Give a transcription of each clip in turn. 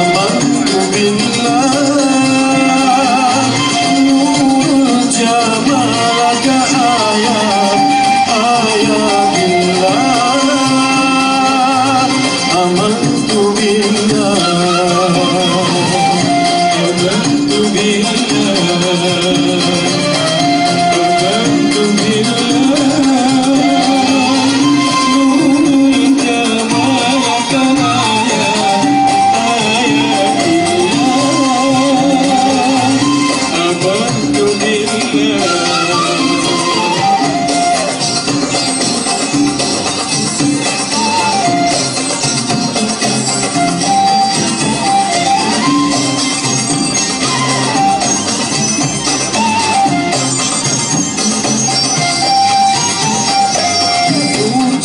Aman bu benim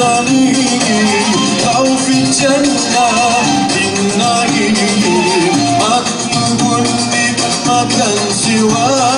Thank you.